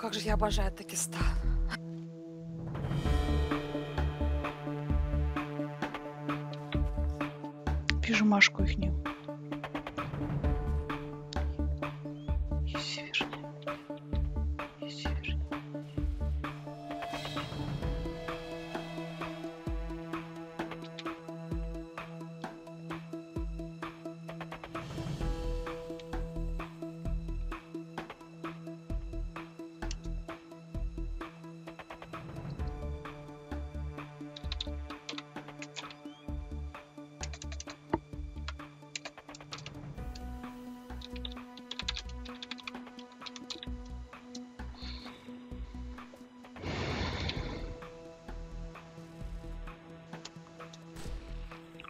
Как же я обожаю Дагестан. Вижу Машку ихнюю.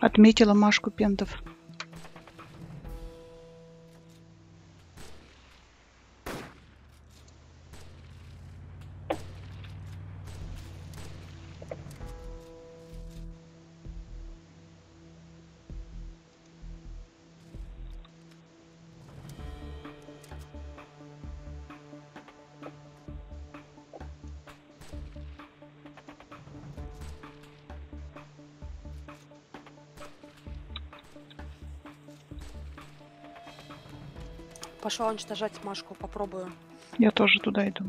Отметила Машку Пентов. Пошла уничтожать Машку, попробую. Я тоже туда иду.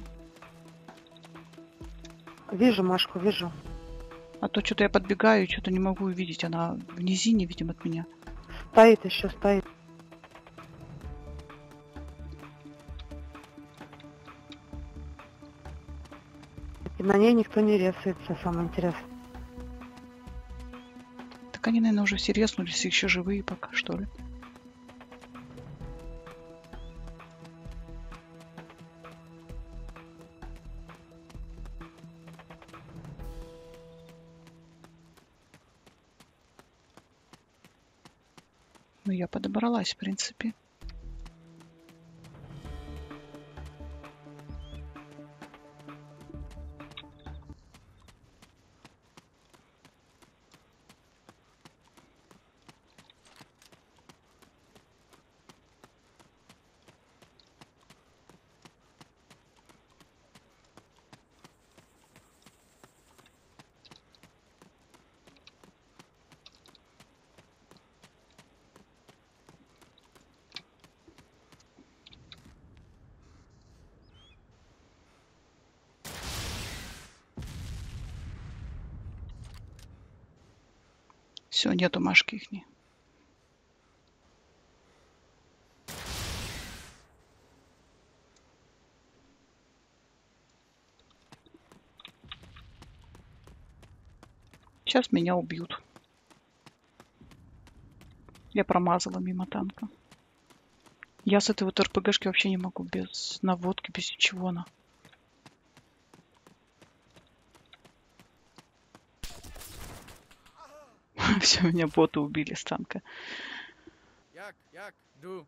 Вижу Машку, вижу. А то что-то я подбегаю, что-то не могу увидеть. Она в низине, видимо, от меня. Стоит еще, стоит. И на ней никто не резается, самое интересное. Так они, наверное, уже все резнулись, еще живые пока, что ли. Я подобралась, в принципе. Все, нету Машки ихней. Сейчас меня убьют. Я промазала мимо танка. Я с этой вот РПГшки вообще не могу без наводки, без ничего. На. Все, меня боты убили с танка. Як, як, ду.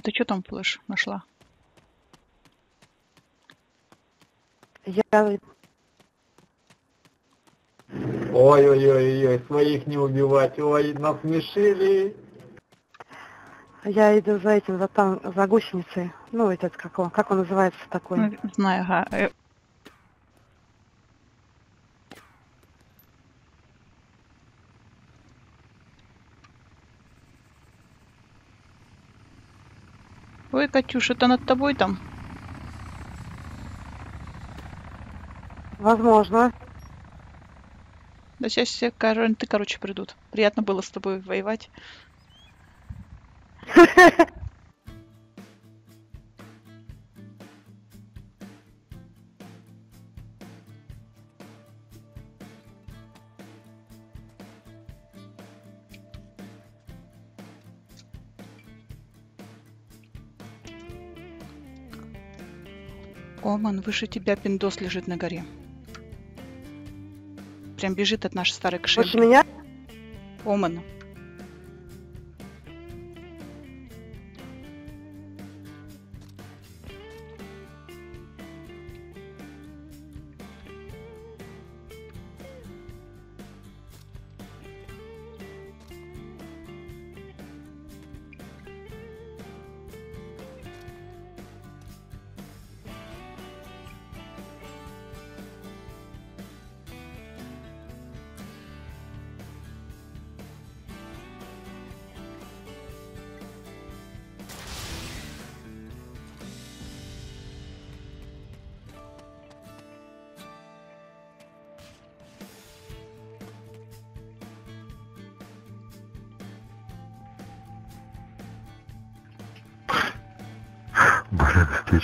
А ты что там флеш нашла? Я Ой-ой-ой-ой, своих не убивать. Ой, насмешили. Я иду за этим, за там, за гусеницей. Ну, этот, как он, как он называется такой? Ну, знаю, ага. Ой, Катюш, это над тобой там? Возможно. Да сейчас все каренты, короче, придут. Приятно было с тобой воевать. Оман, выше тебя пиндос лежит на горе. Прям бежит от нашей старой Больше кшебки. меня? Оман.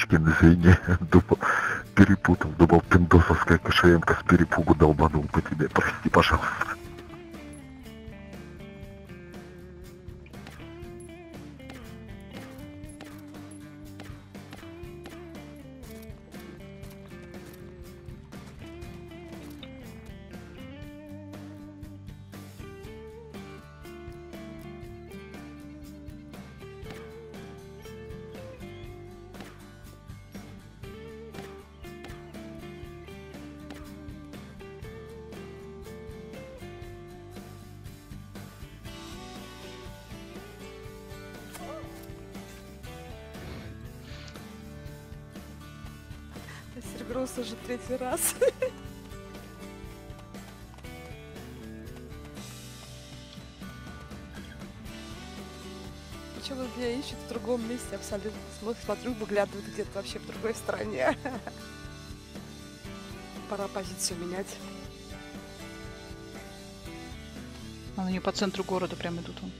Стечкин, извини, думал, перепутал, думал, пиндосовская кошеенка с перепугу долбанул по тебе, прости, пожалуйста. Сергрус уже третий раз. Он меня ищет в другом месте абсолютно? Смо- Смотрю, выглядывает где-то вообще в другой стране. Пора позицию менять. Они не по центру города прям идут. вон.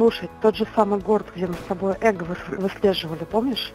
Слушай, тот же самый город, где мы с тобой эго выс- выслеживали, помнишь?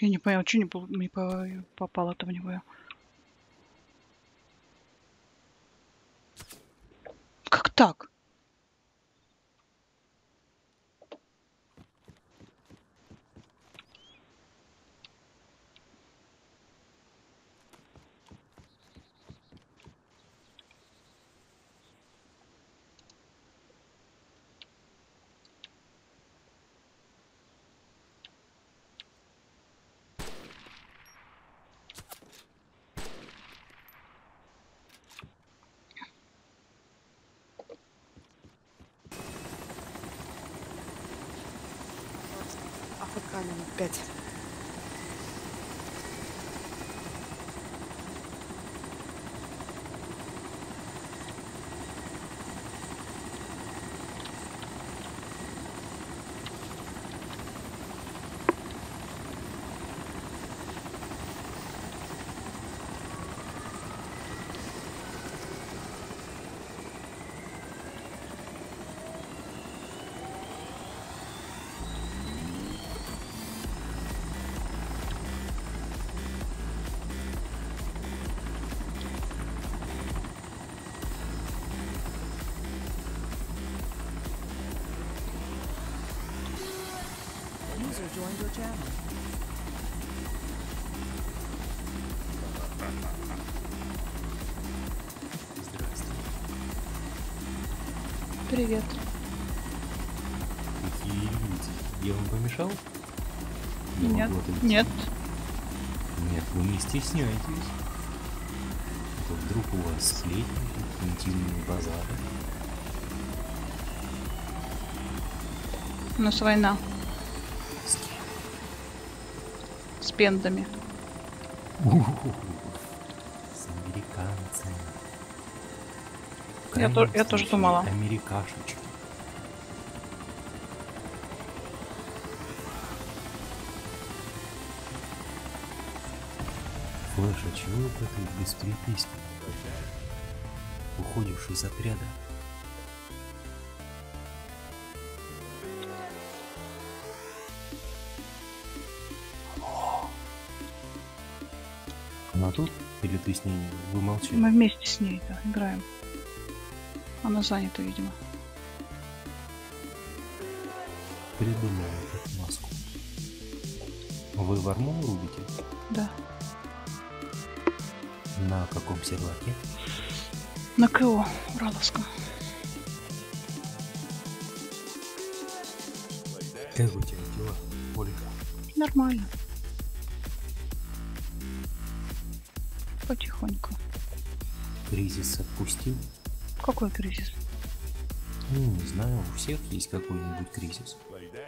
Я не понял, что не, не по- попало-то в него. Как так? Привет. Какие люди? Я вам помешал? Я Нет, нет. Нет, вы не стесняйтесь. Это вдруг у вас сплетни, интимные базары. У нас война С кем? с пендами. Уху. С американцами. Я то- я тоже думала. Америкашечки. Флэш, а чего это ты без приписки? Уходишь из отряда? Она тут? Или ты с ней вымолчал? Мы вместе с ней да, играем. Она занята, видимо. Придумал эту маску. Вы в арму рубите? Да. На каком серваке? На КО Ураловском. Как у тебя дела, Ольга? Нормально. Потихоньку. Кризис отпустил? Какой кризис? Ну, не знаю, у всех есть какой-нибудь кризис.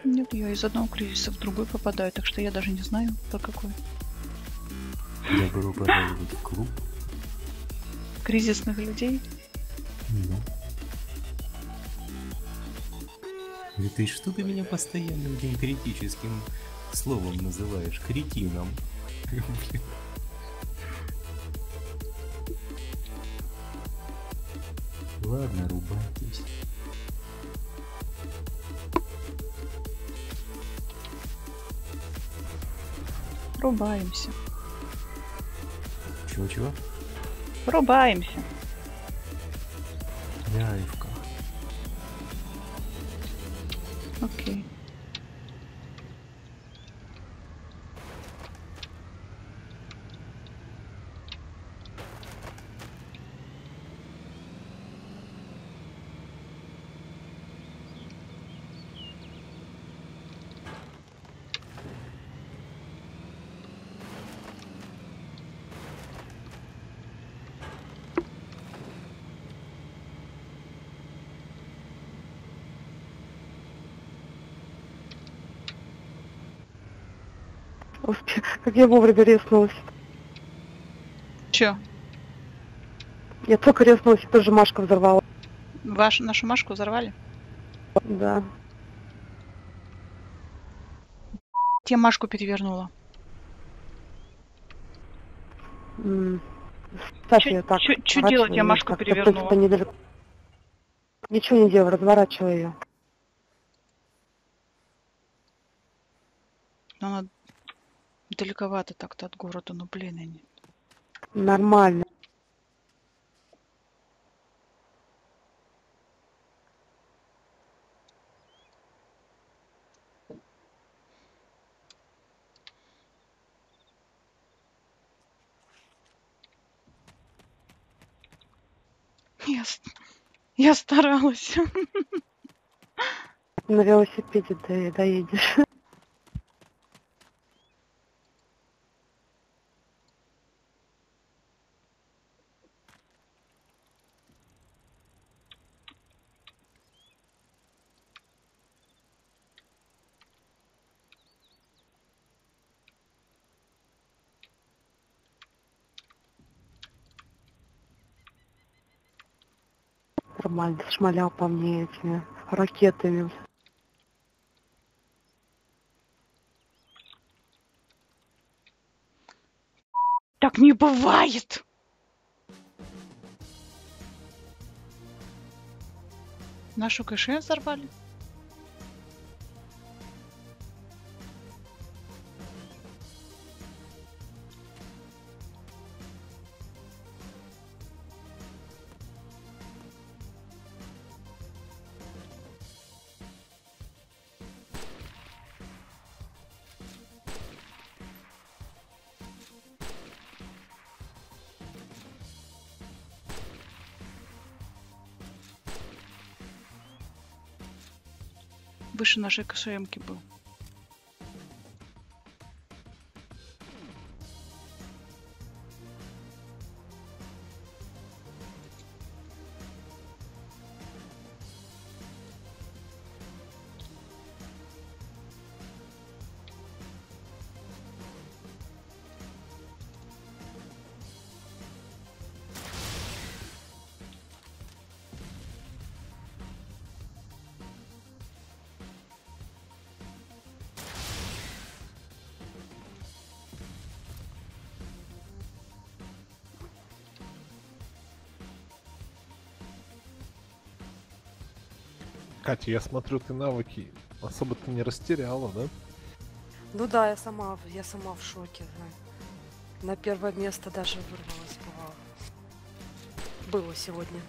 Нет, я из одного кризиса в другой попадаю, так что я даже не знаю, про какой. Добро пожаловать в клуб. Кризисных людей? Ну. Да ты что ты меня постоянно этим критическим словом называешь? Кретином. Блин. Ладно, рубайтесь. Рубаемся. Чего-чего? Рубаемся. Я Ивка. Окей. Успе- Как я вовремя резнулась. Чё? Я только резнулась, и тоже Машка взорвала. Ваш, нашу Машку взорвали? Да. Я Машку перевернула. Ставь ее так. разворачивай делать? Я Машку перевернула. недалеко. Ничего не делай, разворачивай ее. Но она Далековато так-то от города, но, блин, они... Нормально. Я, я старалась. На велосипеде ты доедешь. Нормально, шмалял по мне этими ракетами. Так не бывает! Нашу кэше взорвали? Выше нашей КШМки был. Катя, я смотрю, ты навыки особо-то не растеряла, да? Ну да, я сама, в- я сама в шоке. да. На первое место даже вырвалась, бывало. Было сегодня.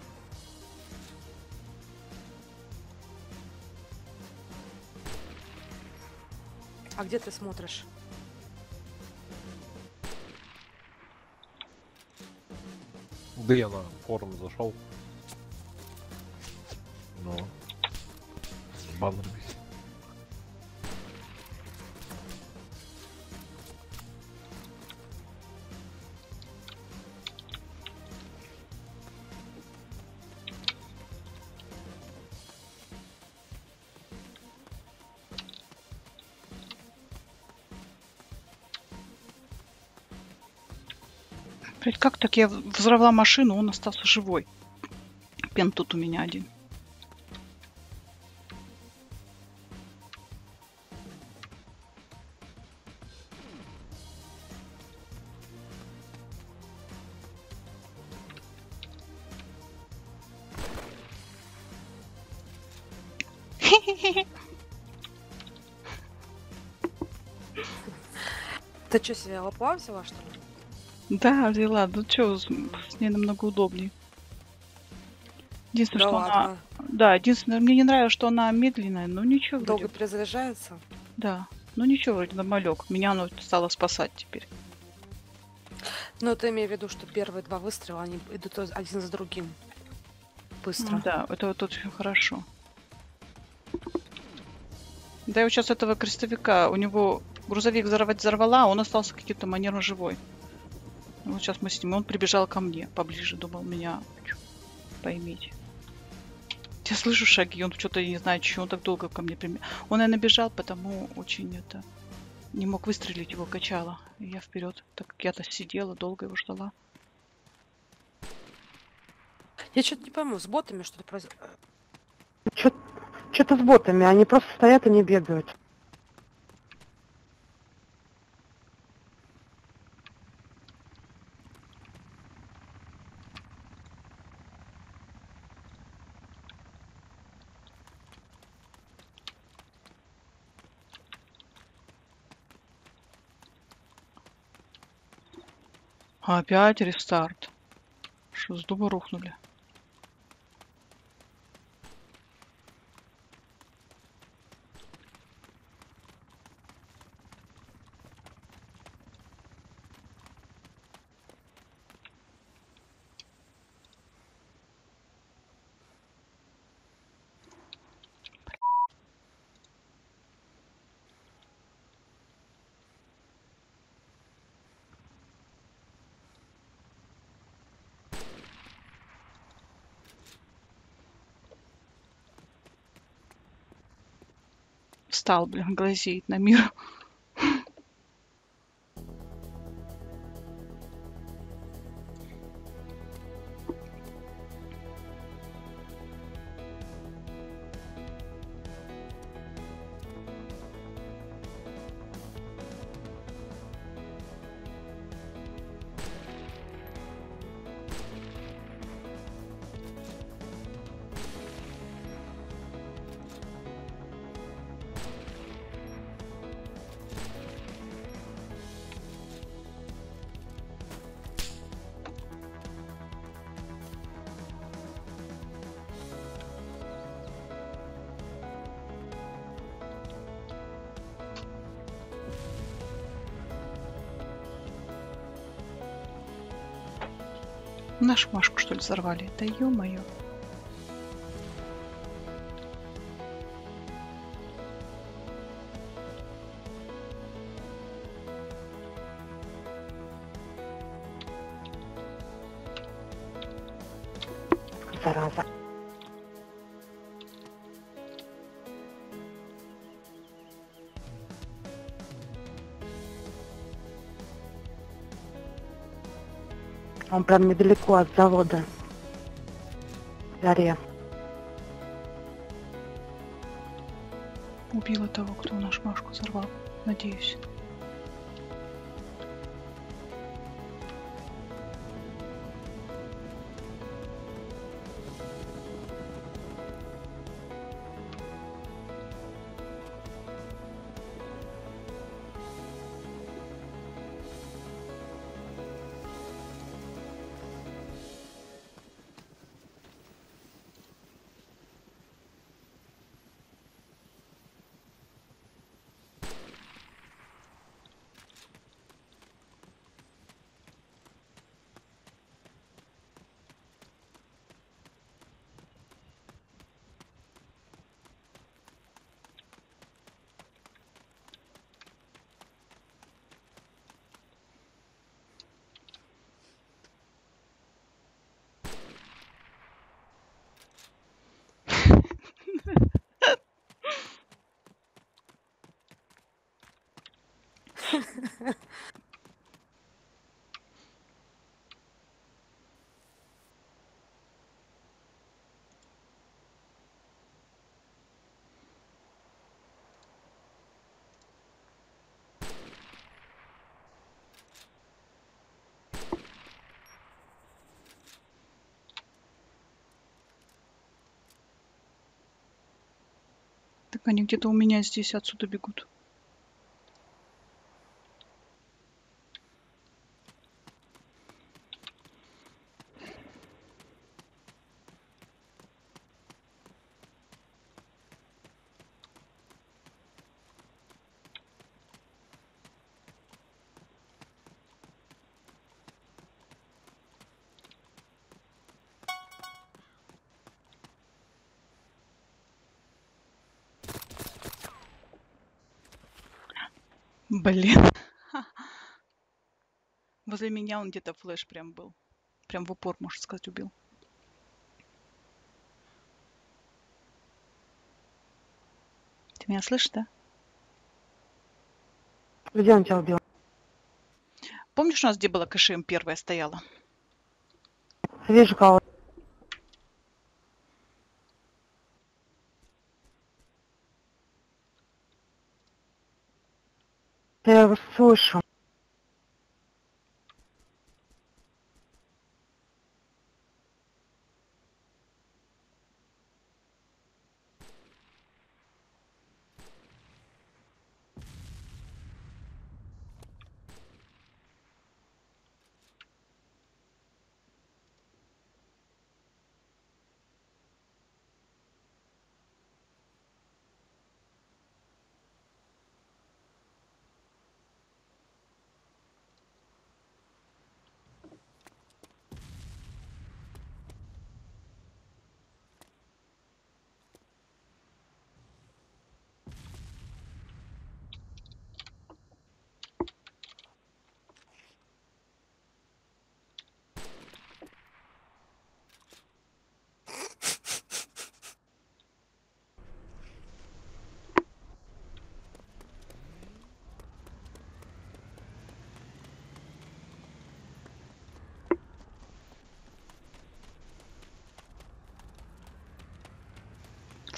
А где ты смотришь? Да я на форум зашел. Висит. Блядь, как так? Я взорвала машину, он остался живой. Пен тут у меня один. Ты что, себе лопа взяла, что ли? Да, взяла. Ну что, с, с ней намного удобнее. Единственное, Да что она... ладно. Да, единственное, мне не нравится, что она медленная, но ничего Долго вроде. перезаряжается? Да, ну ничего вроде нормалек. Меня оно стало спасать теперь. Ну, ты имею в виду, что первые два выстрела, они идут один за другим. Быстро. Ну Да, это вот очень хорошо. Да и вот сейчас этого крестовика, у него грузовик взорвать взорвала, а он остался каким-то манером живой. Вот сейчас мы с ним, он прибежал ко мне поближе, думал меня поиметь. Я слышу шаги, он что-то не знаю, что он так долго ко мне прибежал. Он, наверное, бежал, потому очень это не мог выстрелить, его качало. И я вперед, так как я-то сидела, долго его ждала. Я что-то не пойму, с ботами что-то произошло. Что-то с ботами, они просто стоят и не бегают. Опять рестарт. Что, с дуба рухнули? Встал, блин, глазеет на мир. Нашу Машку, что ли, взорвали? Да ё-моё. Он прям недалеко от завода. В Заре. Убила того, кто нашу Машку взорвал. Надеюсь. Так они где-то у меня здесь отсюда бегут. Блин. Возле меня он где-то флеш прям был. Прям в упор, можно сказать, убил. Ты меня слышишь, да? Где он тебя убил? Помнишь, у нас где была КШМ первая стояла? Вижу кого. Я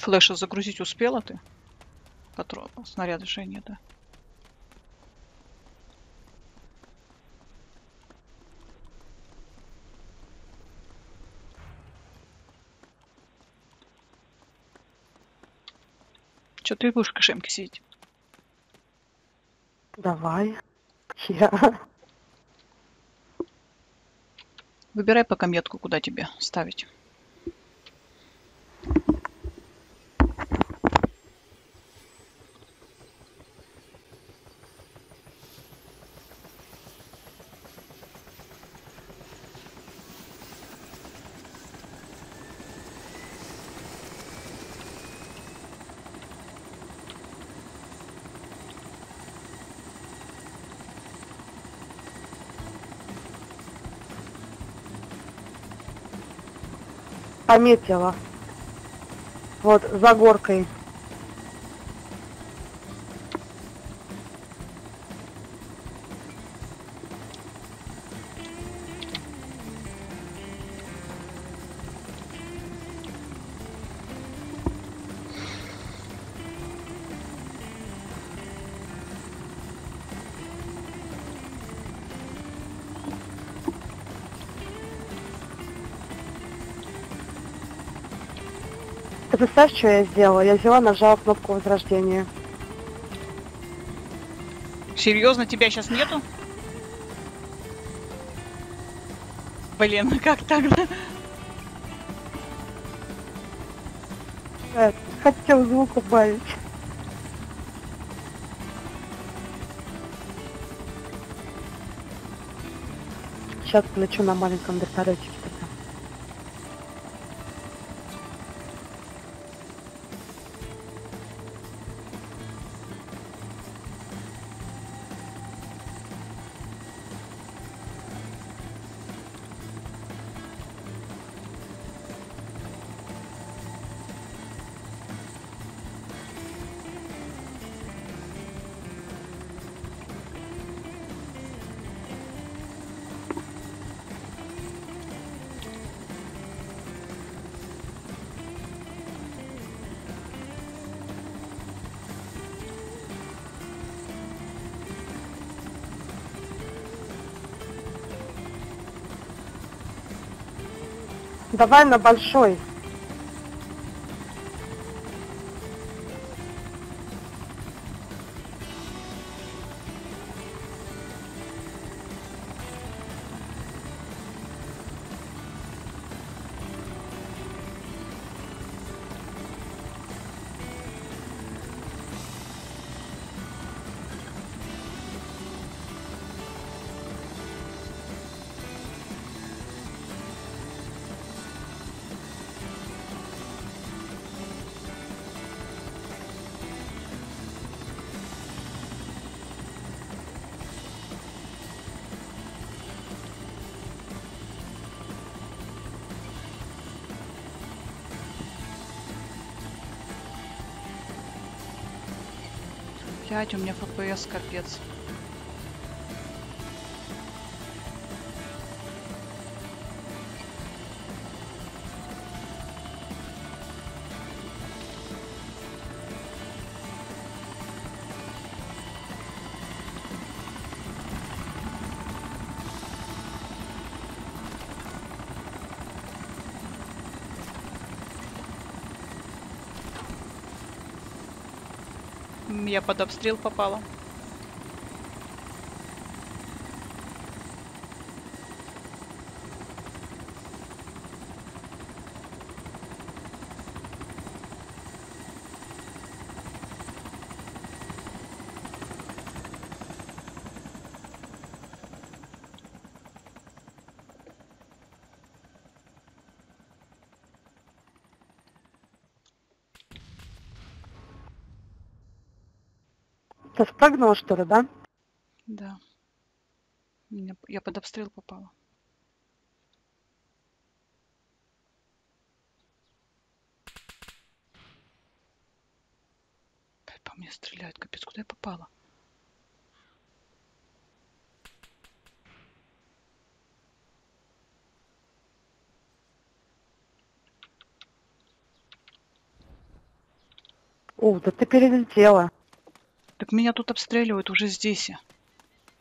Флеша загрузить успела ты? Патрон, снаряды же нет, да. Че ты будешь в кошемке сидеть? Давай. Я... Выбирай пока метку, куда тебе ставить. Пометила. Вот, за горкой. Ты представь, что я сделала? Я взяла, нажала кнопку возрождения. Серьезно, тебя сейчас нету? Блин, как так-то? Э, Хотел звук убавить. Сейчас полечу на маленьком вертолетике. Давай на большой. Блять, у меня ФПС капец. Я под обстрел попала. Ты спрыгнула, что ли, да? Да. Я под обстрел попала. Опять по мне стреляют. Капец, куда я попала? О, да ты перелетела. Так меня тут обстреливают уже здесь.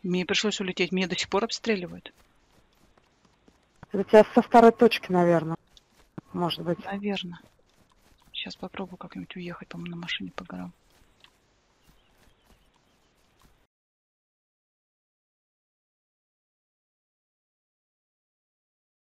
Мне пришлось улететь. Меня до сих пор обстреливают. Это тебя со старой точки, наверное. Может быть. Наверное. Сейчас попробую как-нибудь уехать, по-моему, на машине по горам.